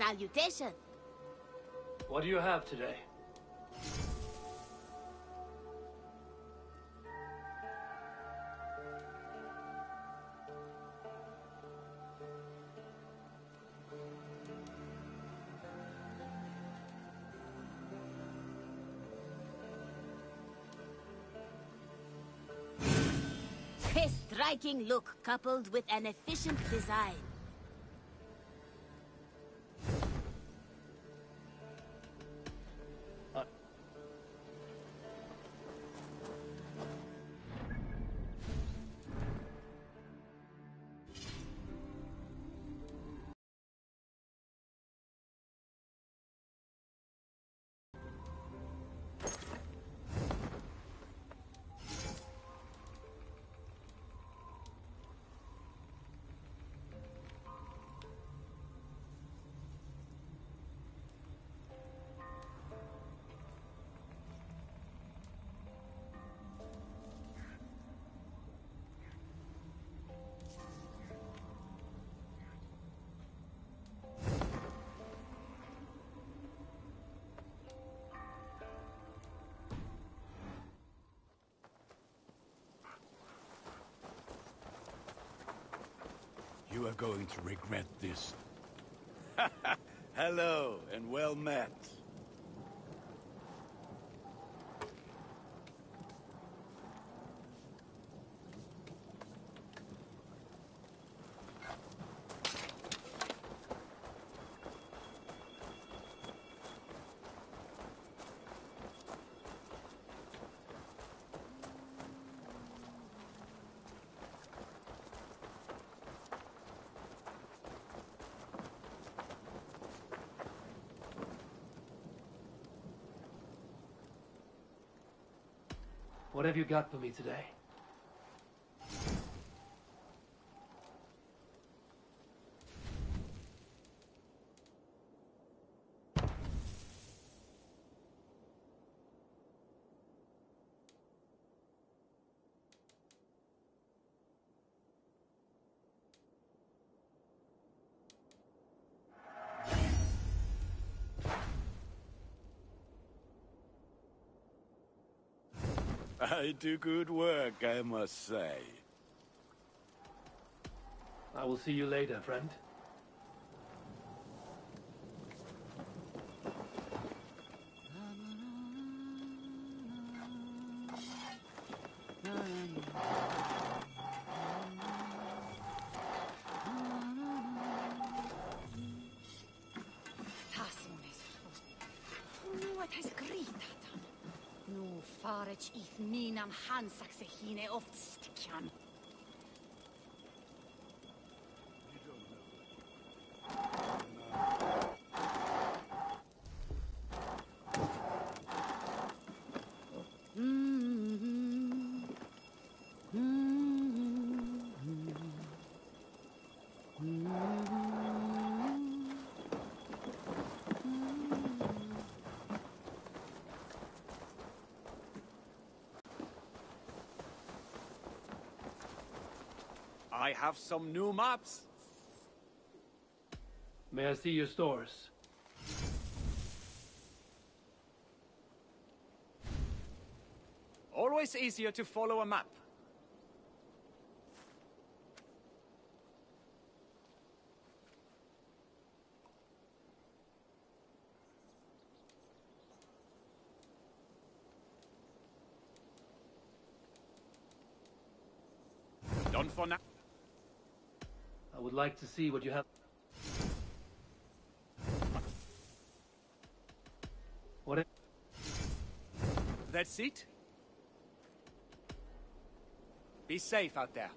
Salutation. What do you have today? A striking look coupled with an efficient design. You are going to regret this. Hello, and well met. What have you got for me today? I do good work, I must say. I will see you later, friend. which if Minam Hansaksehine oft can. I have some new maps. May I see your stores? Always easier to follow a map. Done for now. I would like to see what you have. What? That's it. Be safe out there.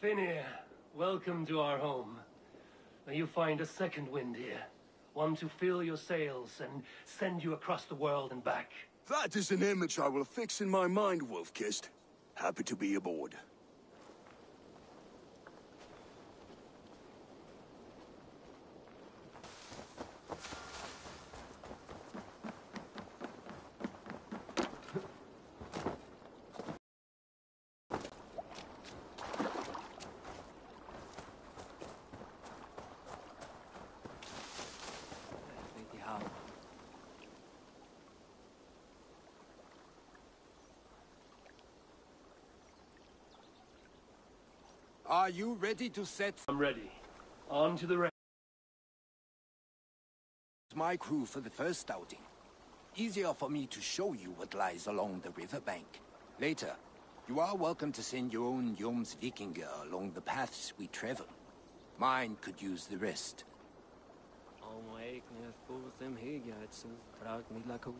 Finir, welcome to our home. May you find a second wind here. One to fill your sails and send you across the world and back. That is an image I will fix in my mind, Wolf-Kissed. Happy to be aboard. Are you ready to set I'm ready. On to the race. my crew for the first outing. Easier for me to show you what lies along the riverbank. Later, you are welcome to send your own Jomsvikings along the paths we travel. Mine could use the rest. Om ik niet voor hem heen, het zo draagt niet lekker.